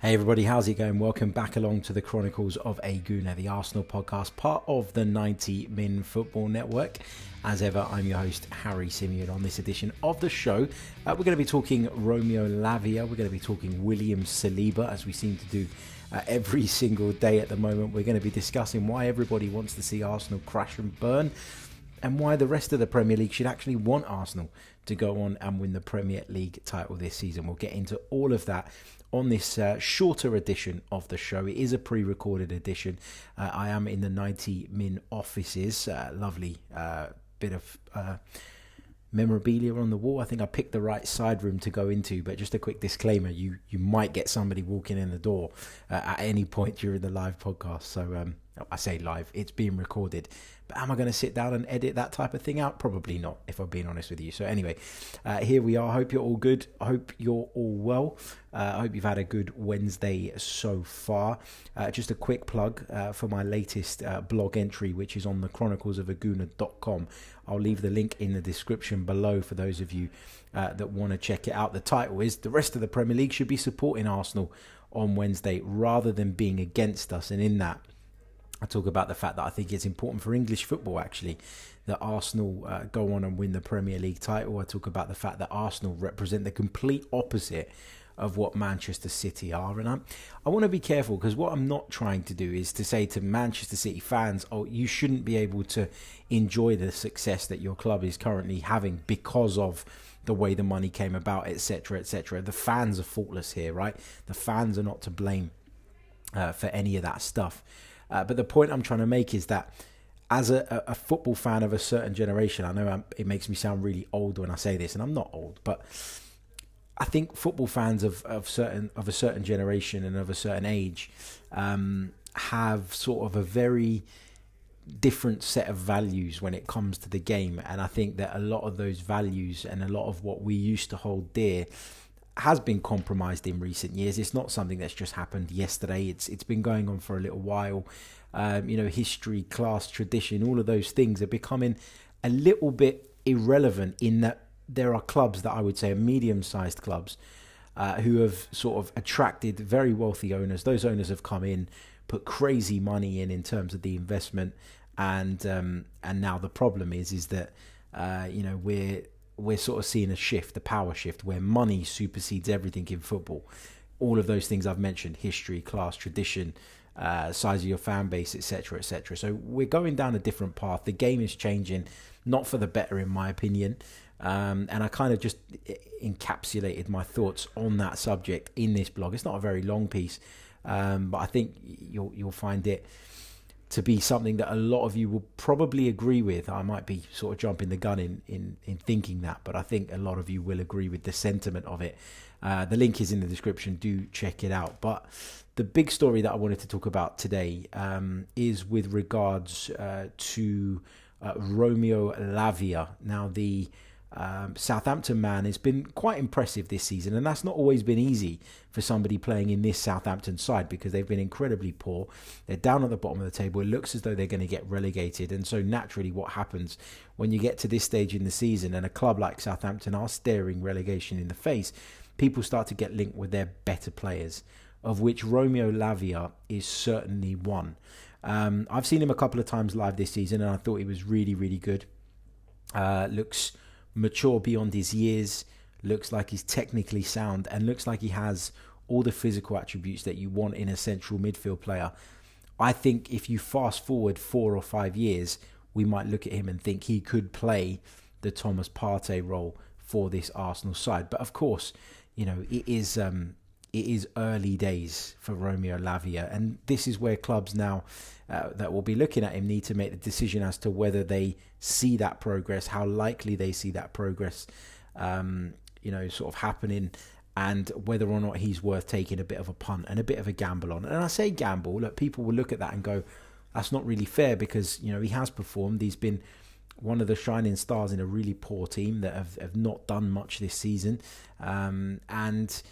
Hey everybody, how's it going? Welcome back along to the Chronicles of a Gooner, the Arsenal podcast, part of the 90 Min Football Network. As ever, I'm your host, Harry Symeou. On this edition of the show, uh, we're going to be talking Romeo Lavia, we're going to be talking William Saliba, as we seem to do uh, every single day at the moment. We're going to be discussing why everybody wants to see Arsenal crash and burn and why the rest of the Premier League should actually want Arsenal to go on and win the Premier League title this season. We'll get into all of that on this uh, shorter edition of the show. It is a pre recorded edition. Uh, I am in the 90 Min offices. Uh, lovely uh, bit of uh, memorabilia on the wall. I think I picked the right side room to go into, but just a quick disclaimer you, you might get somebody walking in the door uh, at any point during the live podcast. So um, I say live, it's being recorded. But am I going to sit down and edit that type of thing out? Probably not, if I'm being honest with you. So, anyway, uh, here we are. Hope you're all good. Hope you're all well. Uh, I hope you've had a good Wednesday so far. Uh, just a quick plug uh, for my latest uh, blog entry, which is on the chronicles of agooner.com. I'll leave the link in the description below for those of you uh, that want to check it out. The title is The Rest of the Premier League Should Be Supporting Arsenal on Wednesday rather than being against us. And in that, I talk about the fact that I think it's important for English football actually that Arsenal uh, go on and win the Premier League title. I talk about the fact that Arsenal represent the complete opposite of what Manchester City are. And i I want to be careful because what I'm not trying to do is to say to Manchester City fans, oh, you shouldn't be able to enjoy the success that your club is currently having because of the way the money came about, etc., etc. The fans are faultless here, right? The fans are not to blame uh, for any of that stuff. Uh, but the point I'm trying to make is that as a, a football fan of a certain generation, I know I'm, it makes me sound really old when I say this, and I'm not old, but I think football fans of, of certain of a certain generation and of a certain age um, have sort of a very different set of values when it comes to the game, and I think that a lot of those values and a lot of what we used to hold dear has been compromised in recent years. It's not something that's just happened yesterday. It's it's been going on for a little while. Um, you know, history, class, tradition, all of those things are becoming a little bit irrelevant in that there are clubs that I would say are medium-sized clubs uh, who have sort of attracted very wealthy owners. Those owners have come in, put crazy money in in terms of the investment, and um, and now the problem is is that uh, you know we're we're sort of seeing a shift, the power shift, where money supersedes everything in football. All of those things I've mentioned history, class, tradition, uh, size of your fan base, etc., etc. So we're going down a different path. The game is changing, not for the better, in my opinion. Um, and I kind of just encapsulated my thoughts on that subject in this blog. It's not a very long piece, um, but I think you'll you'll find it to be something that a lot of you will probably agree with. I might be sort of jumping the gun in, in, in thinking that, but I think a lot of you will agree with the sentiment of it. Uh, the link is in the description. Do check it out. But the big story that I wanted to talk about today um, is with regards uh, to uh, Romeo Lavia. Now, the um, Southampton man has been quite impressive this season, and that's not always been easy for somebody playing in this Southampton side because they've been incredibly poor. They're down at the bottom of the table. It looks as though they're going to get relegated, and so naturally, what happens when you get to this stage in the season and a club like Southampton are staring relegation in the face, people start to get linked with their better players, of which Romeo Lavia is certainly one. Um, I've seen him a couple of times live this season, and I thought he was really, really good. Uh, looks mature beyond his years, looks like he's technically sound, and looks like he has all the physical attributes that you want in a central midfield player. I think if you fast forward four or five years, we might look at him and think he could play the Thomas Partey role for this Arsenal side. But of course, you know it is um, it is early days for Romeo Lavia, and this is where clubs now uh, that will be looking at him need to make the decision as to whether they see that progress, how likely they see that progress, um, you know, sort of happening, and whether or not he's worth taking a bit of a punt and a bit of a gamble on. And I say gamble, look, people will look at that and go, that's not really fair because you know he has performed. He's been one of the shining stars in a really poor team that have, have not done much this season, um, and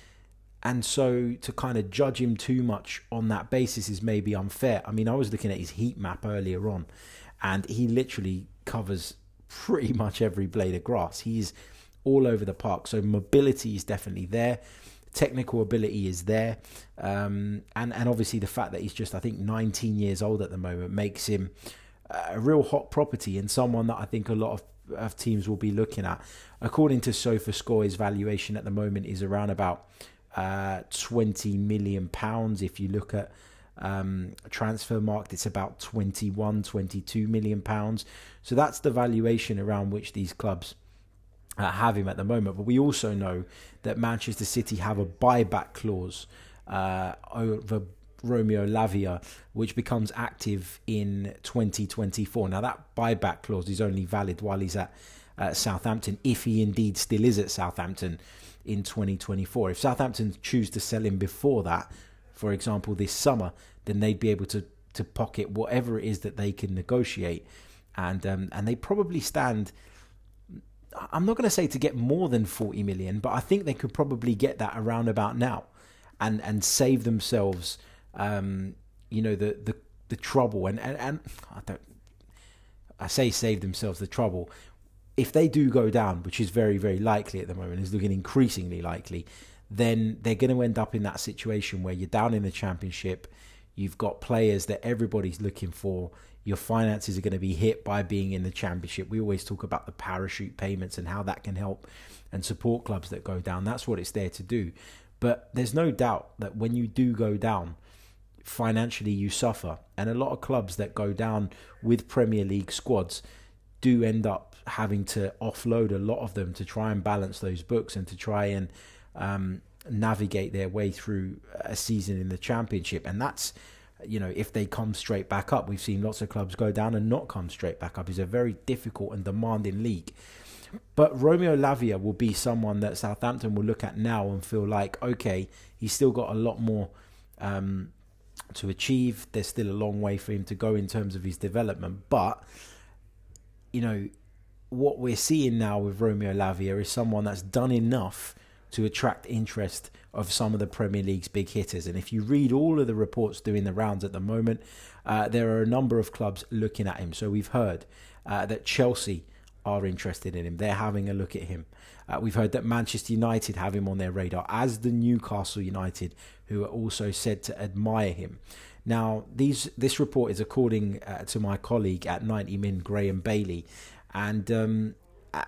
and so to kind of judge him too much on that basis is maybe unfair. I mean, I was looking at his heat map earlier on, and he literally covers pretty much every blade of grass. He's all over the park, so mobility is definitely there. technical ability is there, um, and and obviously the fact that he's just I think 19 years old at the moment makes him a real hot property and someone that I think a lot of, of teams will be looking at. According to SofaScore, his valuation at the moment is around about uh, 20 million pounds. If you look at um, Transfermarkt, it's about 21, 22 million pounds. So that's the valuation around which these clubs uh, have him at the moment. But we also know that Manchester City have a buyback clause uh, over Romeo Lavia, which becomes active in 2024. Now, that buyback clause is only valid while he's at uh, Southampton, if he indeed still is at Southampton in 2024. If Southampton choose to sell him before that, for example, this summer, then they'd be able to to pocket whatever it is that they can negotiate, and um, and they probably stand. I'm not going to say to get more than 40 million, but I think they could probably get that around about now, and and save themselves, um, you know, the the the trouble and, and and I don't. I say save themselves the trouble if they do go down, which is very, very likely at the moment, is looking increasingly likely, then they're going to end up in that situation where you're down in the championship, you've got players that everybody's looking for, your finances are going to be hit by being in the championship. We always talk about the parachute payments and how that can help and support clubs that go down. That's what it's there to do. But there's no doubt that when you do go down, financially you suffer. And a lot of clubs that go down with Premier League squads do end up having to offload a lot of them to try and balance those books and to try and um, navigate their way through a season in the championship. And that's, you know, if they come straight back up, we've seen lots of clubs go down and not come straight back up. It's a very difficult and demanding league. But Romeo Lavia will be someone that Southampton will look at now and feel like, okay, he's still got a lot more um, to achieve. There's still a long way for him to go in terms of his development. But, you know, what we're seeing now with Romeo Lavia is someone that's done enough to attract interest of some of the Premier League's big hitters. And if you read all of the reports doing the rounds at the moment, uh, there are a number of clubs looking at him. So we've heard uh, that Chelsea are interested in him. They're having a look at him. Uh, we've heard that Manchester United have him on their radar, as the Newcastle United, who are also said to admire him. Now, these this report is according uh, to my colleague at 90 Min, Graeme Bailey, and um,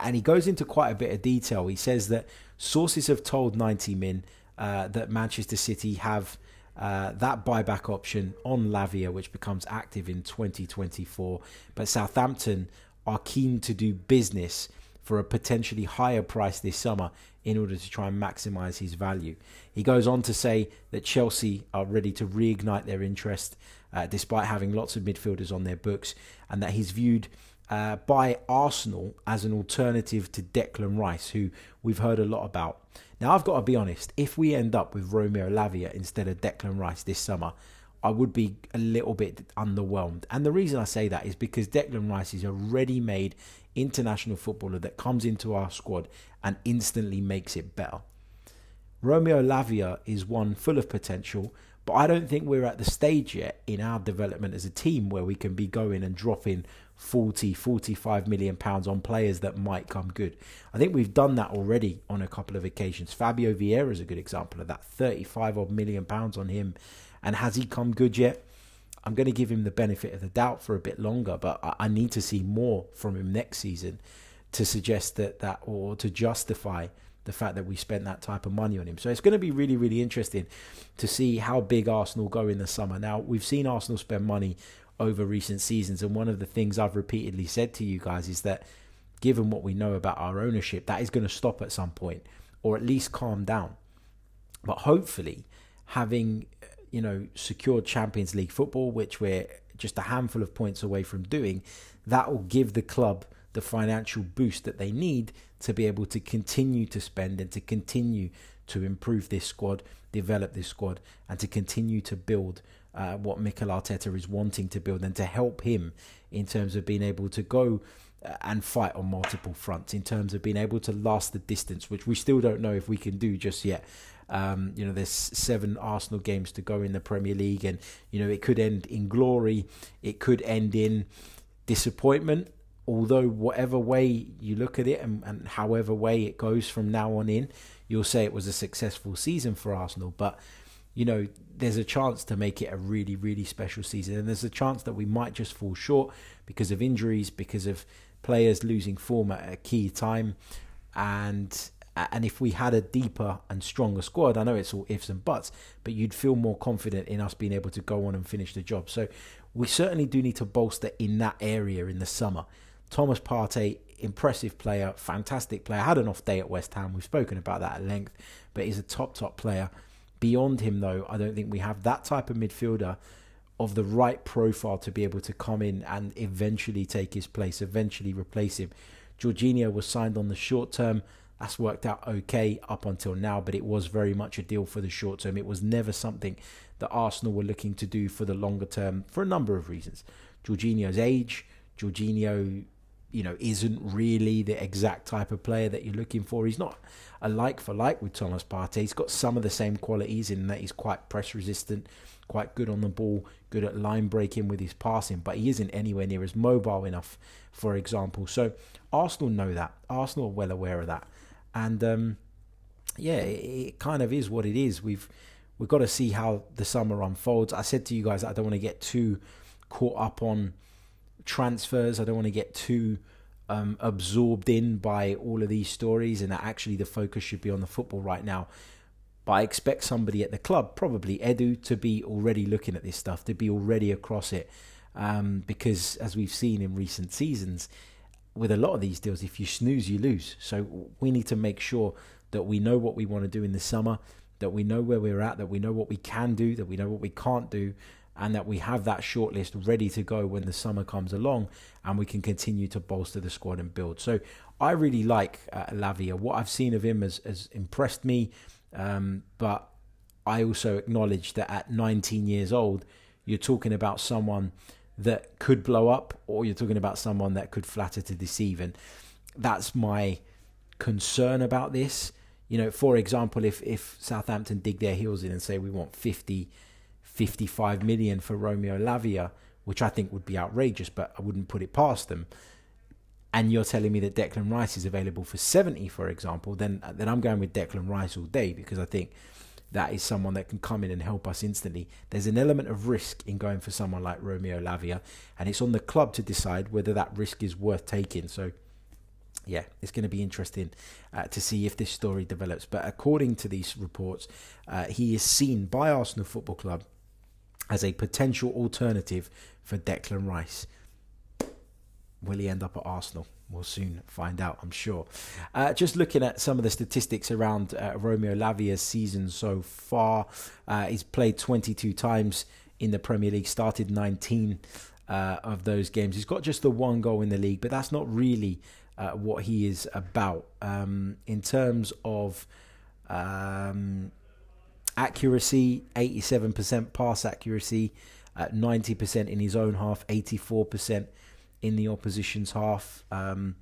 and he goes into quite a bit of detail. He says that sources have told 90 Min uh, that Manchester City have uh, that buyback option on Lavia, which becomes active in 2024. But Southampton are keen to do business for a potentially higher price this summer in order to try and maximise his value. He goes on to say that Chelsea are ready to reignite their interest uh, despite having lots of midfielders on their books, and that he's viewed uh, by Arsenal as an alternative to Declan Rice, who we've heard a lot about. Now, I've got to be honest, if we end up with Romeo Lavia instead of Declan Rice this summer, I would be a little bit underwhelmed. And the reason I say that is because Declan Rice is a ready made international footballer that comes into our squad and instantly makes it better. Romeo Lavia is one full of potential, but I don't think we're at the stage yet in our development as a team where we can be going and dropping 40, 45 million pounds on players that might come good. I think we've done that already on a couple of occasions. Fabio Vieira is a good example of that. 35 odd million pounds on him. And has he come good yet? I'm going to give him the benefit of the doubt for a bit longer, but I need to see more from him next season to suggest that that or to justify the fact that we spent that type of money on him. So it's going to be really, really interesting to see how big Arsenal go in the summer. Now, we've seen Arsenal spend money over recent seasons. And one of the things I've repeatedly said to you guys is that given what we know about our ownership, that is going to stop at some point or at least calm down. But hopefully, having you know secured Champions League football, which we're just a handful of points away from doing, that will give the club the financial boost that they need to be able to continue to spend and to continue to improve this squad, develop this squad, and to continue to build uh, what Mikel Arteta is wanting to build and to help him in terms of being able to go uh, and fight on multiple fronts in terms of being able to last the distance, which we still don't know if we can do just yet. Um, you know, there's seven Arsenal games to go in the Premier League, and you know it could end in glory, it could end in disappointment. Although whatever way you look at it, and, and however way it goes from now on in, you'll say it was a successful season for Arsenal, but you know, there's a chance to make it a really, really special season. And there's a chance that we might just fall short because of injuries, because of players losing form at a key time. And and if we had a deeper and stronger squad, I know it's all ifs and buts, but you'd feel more confident in us being able to go on and finish the job. So we certainly do need to bolster in that area in the summer. Thomas Partey, impressive player, fantastic player. Had an off day at West Ham. We've spoken about that at length, but he's a top top player. Beyond him, though, I don't think we have that type of midfielder of the right profile to be able to come in and eventually take his place, eventually replace him. Jorginho was signed on the short term. That's worked out okay up until now, but it was very much a deal for the short term. It was never something that Arsenal were looking to do for the longer term for a number of reasons. Jorginho's age, Jorginho, you know, isn't really the exact type of player that you're looking for. He's not a like for like with Thomas Partey. He's got some of the same qualities in that he's quite press resistant, quite good on the ball, good at line breaking with his passing, but he isn't anywhere near as mobile enough, for example. So Arsenal know that. Arsenal are well aware of that. And um, yeah, it, it kind of is what it is. We've we've got to see how the summer unfolds. I said to you guys I don't want to get too caught up on transfers. I don't want to get too um, absorbed in by all of these stories, and that actually the focus should be on the football right now. But I expect somebody at the club, probably Edu, to be already looking at this stuff, to be already across it, um, because as we've seen in recent seasons, with a lot of these deals, if you snooze, you lose. So we need to make sure that we know what we want to do in the summer, that we know where we're at, that we know what we can do, that we know what we can't do, and that we have that shortlist ready to go when the summer comes along and we can continue to bolster the squad and build. So I really like uh, Lavia. What I've seen of him has, has impressed me, um, but I also acknowledge that at 19 years old, you're talking about someone that could blow up or you're talking about someone that could flatter to deceive. And that's my concern about this. You know, for example, if, if Southampton dig their heels in and say we want 50 55 million for Romeo Lavia, which I think would be outrageous, but I wouldn't put it past them. And you're telling me that Declan Rice is available for 70, for example, then then I'm going with Declan Rice all day because I think that is someone that can come in and help us instantly. There's an element of risk in going for someone like Romeo Lavia, and it's on the club to decide whether that risk is worth taking. So, yeah, it's going to be interesting uh, to see if this story develops. But according to these reports, uh, he is seen by Arsenal Football Club as a potential alternative for Declan Rice. Will he end up at Arsenal? We'll soon find out, I'm sure. Uh, just looking at some of the statistics around uh, Romeo Lavia's season so far, uh, he's played 22 times in the Premier League, started 19 uh, of those games. He's got just the one goal in the league, but that's not really uh, what he is about. Um, in terms of um, accuracy 87% pass accuracy, uh, 90% in his own half, 84% in the opposition's half. Um,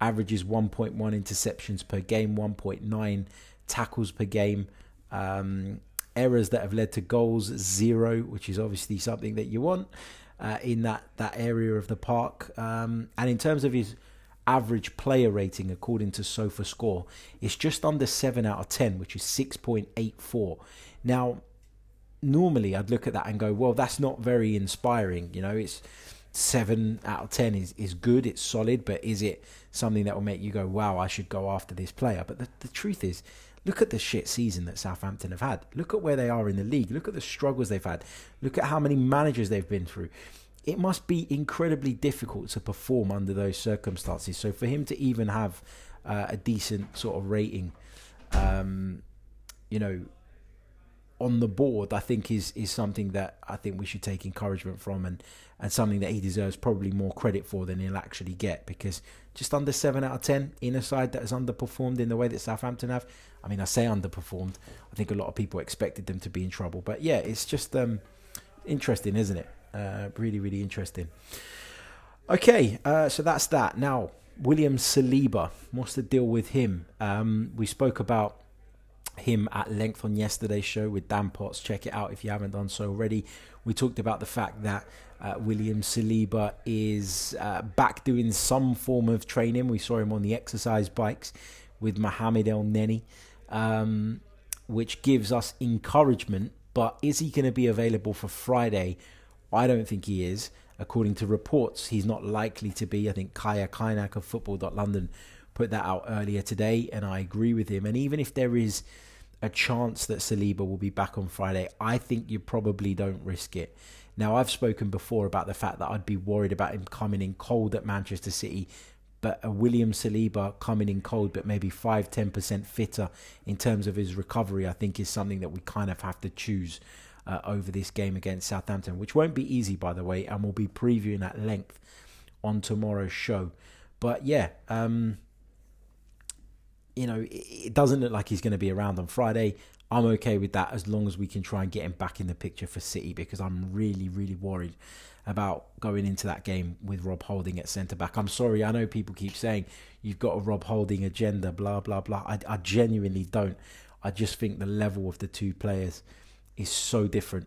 averages 1.1 interceptions per game, 1.9 tackles per game. Um, errors that have led to goals, zero, which is obviously something that you want uh, in that, that area of the park. Um, and in terms of his average player rating according to SofaScore it's just under 7 out of 10, which is 6.84. Now, normally I'd look at that and go, well, that's not very inspiring. You know, it's 7 out of 10 is, is good, it's solid, but is it something that will make you go, wow, I should go after this player? But the, the truth is, look at the shit season that Southampton have had. Look at where they are in the league. Look at the struggles they've had. Look at how many managers they've been through it must be incredibly difficult to perform under those circumstances. So for him to even have uh, a decent sort of rating, um, you know, on the board, I think is is something that I think we should take encouragement from, and and something that he deserves probably more credit for than he'll actually get because just under seven out of ten in a side that has underperformed in the way that Southampton have. I mean, I say underperformed. I think a lot of people expected them to be in trouble, but yeah, it's just um, interesting, isn't it? Uh, really, really interesting. Okay, uh, so that's that. Now, William Saliba, what's the deal with him? Um, we spoke about him at length on yesterday's show with Dan Potts. Check it out if you haven't done so already. We talked about the fact that uh, William Saliba is uh, back doing some form of training. We saw him on the exercise bikes with Mohamed Elneny. um, which gives us encouragement. But is he going to be available for Friday? I don't think he is. According to reports, he's not likely to be. I think Kaya Kaynak of Football.London put that out earlier today, and I agree with him. And even if there is a chance that Saliba will be back on Friday, I think you probably don't risk it. Now, I've spoken before about the fact that I'd be worried about him coming in cold at Manchester City, but a William Saliba coming in cold, but maybe 5 10% fitter in terms of his recovery, I think is something that we kind of have to choose. Uh, over this game against Southampton, which won't be easy, by the way, and we'll be previewing at length on tomorrow's show. But yeah, um, you know, it doesn't look like he's going to be around on Friday. I'm okay with that as long as we can try and get him back in the picture for City because I'm really, really worried about going into that game with Rob Holding at centre back. I'm sorry, I know people keep saying you've got a Rob Holding agenda, blah, blah, blah. I, I genuinely don't. I just think the level of the two players is so different.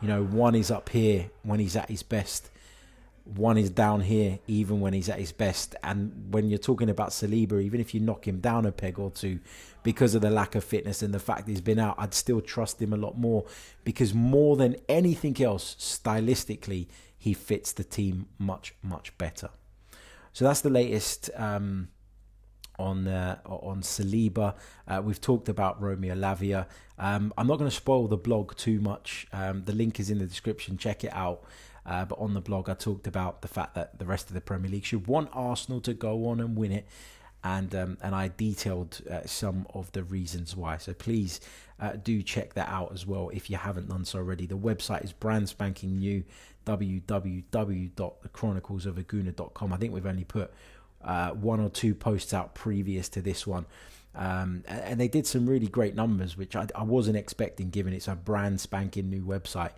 You know, one is up here when he's at his best, one is down here even when he's at his best. And when you're talking about Saliba, even if you knock him down a peg or two because of the lack of fitness and the fact he's been out, I'd still trust him a lot more because more than anything else, stylistically, he fits the team much, much better. So that's the latest. Um, on uh, on Saliba. Uh, we've talked about Romeo Lavia. Um, I'm not going to spoil the blog too much. Um, the link is in the description. Check it out. Uh, but on the blog, I talked about the fact that the rest of the Premier League should want Arsenal to go on and win it, and um, and I detailed uh, some of the reasons why. So please uh, do check that out as well if you haven't done so already. The website is brand spanking new www.thechroniclesofagooner.com. I think we've only put uh, one or two posts out previous to this one. Um, and they did some really great numbers, which I, I, wasn't expecting given it's a brand spanking new website.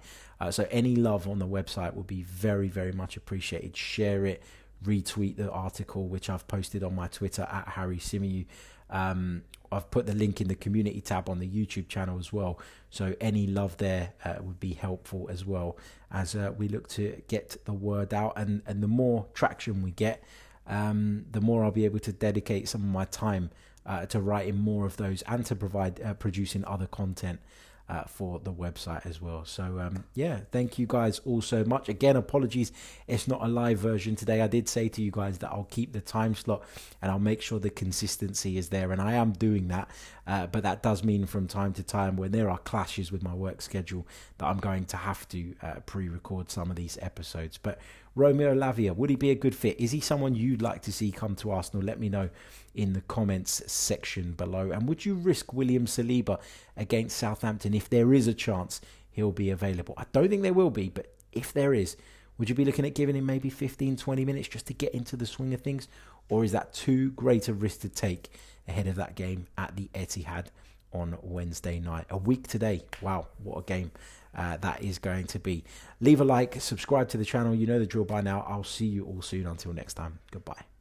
Uh, so any love on the website will be very, very much appreciated. Share it, retweet the article, which I've posted on my Twitter at Harry Symeou. Um, I've put the link in the community tab on the YouTube channel as well. So any love there uh, would be helpful as well as uh, we look to get the word out. And, and the more traction we get, um, the more I'll be able to dedicate some of my time uh, to writing more of those and to provide uh, producing other content uh, for the website as well. So um, yeah, thank you guys all so much. Again, apologies, it's not a live version today. I did say to you guys that I'll keep the time slot and I'll make sure the consistency is there, and I am doing that. Uh, but that does mean from time to time when there are clashes with my work schedule that I'm going to have to uh, pre-record some of these episodes. But Romeo Lavia, would he be a good fit? Is he someone you'd like to see come to Arsenal? Let me know in the comments section below. And would you risk William Saliba against Southampton if there is a chance he'll be available? I don't think there will be, but if there is, would you be looking at giving him maybe 15, 20 minutes just to get into the swing of things? Or is that too great a risk to take ahead of that game at the Etihad on Wednesday night? A week today. Wow, what a game uh, that is going to be. Leave a like, subscribe to the channel. You know the drill by now. I'll see you all soon. Until next time, goodbye.